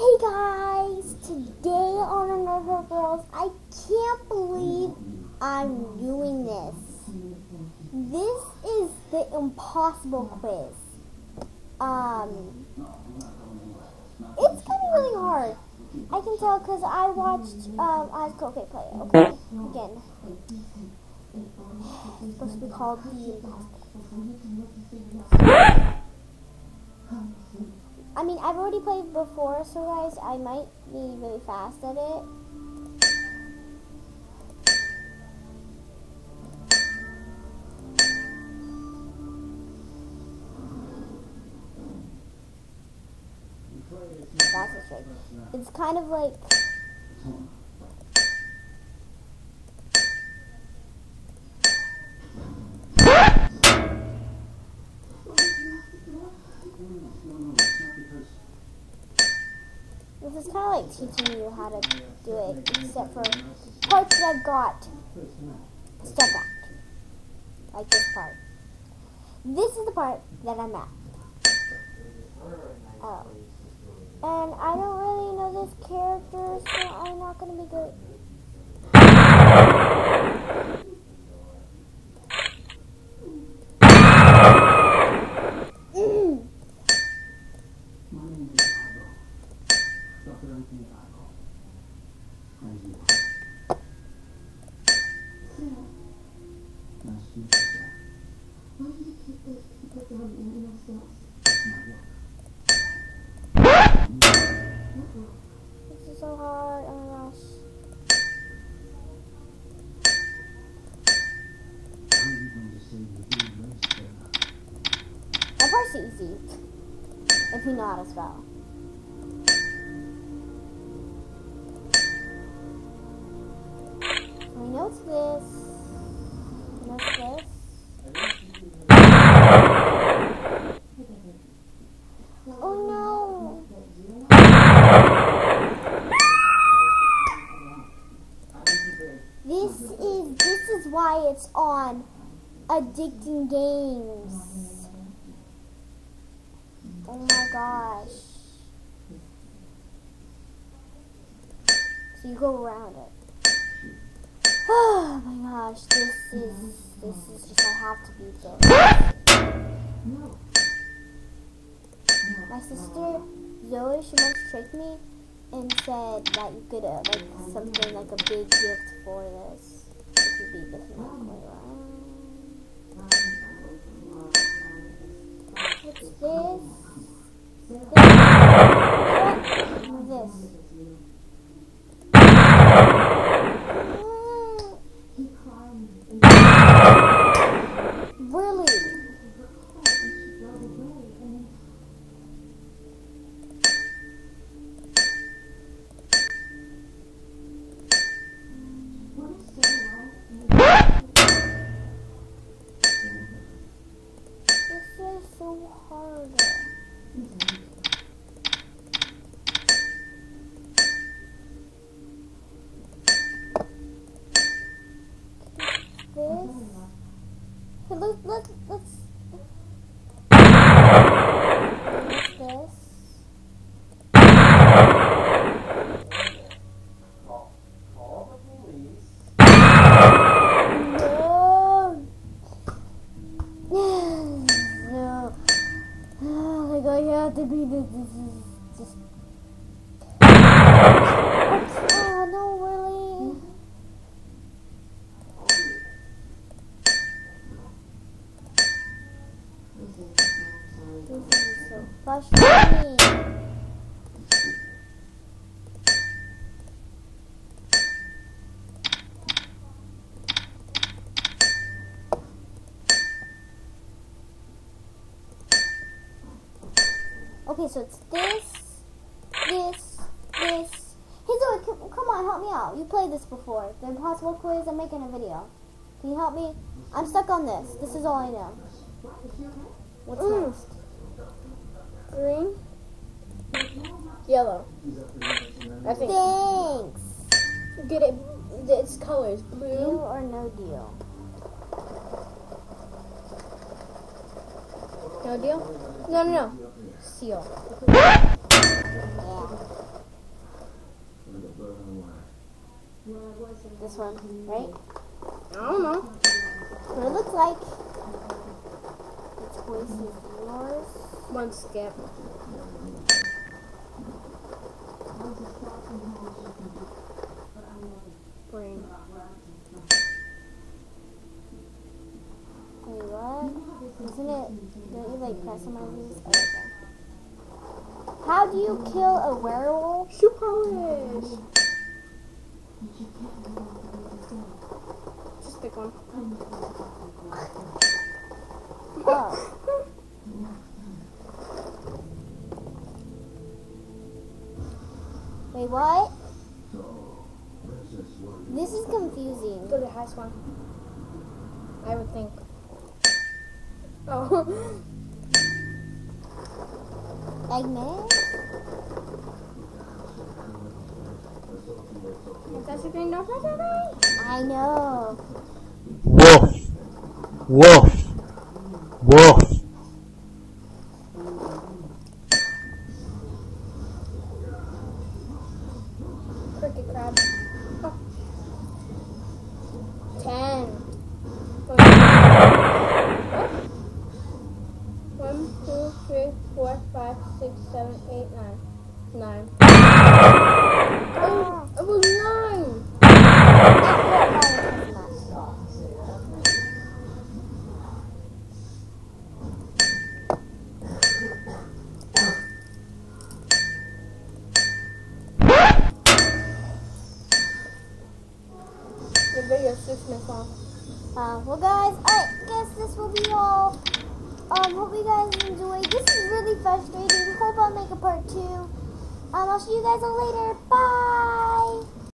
Hey guys, today on Nerd Herd Girls, I can't believe I'm doing this. This is the impossible quiz. Um, it's gonna be really hard. I can tell because I watched, um, was, okay, play okay, again. It's supposed to be called the impossible. I've already played before, so guys, I might be really fast at it. That's just right. It's kind of like this is kind of like teaching you how to do it, except for parts that I've got stuck at, like this part. This is the part that I'm at. Oh. And I don't really know this character, so I'm not going to be good. So hard. Oh my. That part's easy. If you know how to spell. I know it's this. It's this. Oh no! This is this is why it's on addicting games. Oh my gosh. So you go around it. Oh my gosh, this is this is just I have to beat this. My sister Zoe, she once tricked me and said that you could uh, like something like a big gift for this if you beat this. This? This. This. This. Hey, look, look, let's. This? No. no. Oh my god, you have to be this. This is just. Oh no, really? This is so frustrating. Okay, so it's this, this, this. Hey Zoe, come, come on, help me out. You played this before. The impossible quiz, I'm making a video. Can you help me? I'm stuck on this. This is all I know. What's mm. next? Green? Yellow. I think. Thanks. Get it. Its colors blue. Deal or no deal? No deal? No, no, no. Seal. This one, right? I don't know. What it looks like. Choice is yours. One skip. Brain. Wait, what? Isn't it? Don't you like press on my these? Oh, okay. How do you kill a werewolf? Shoe polish. Just pick one. Oh. Wait, what? This is confusing. Go to the highest one. I would think. Oh. Eggman? If that's your thing, no pressure, right? I know. Wolf. Wolf. Nine. Oh, it was nine. The video six minutes long. Um, well, guys, I guess this will be all. Um, hope you guys enjoyed. This is really frustrating. Hope I'll make a part two. I'll see you guys all later. Bye!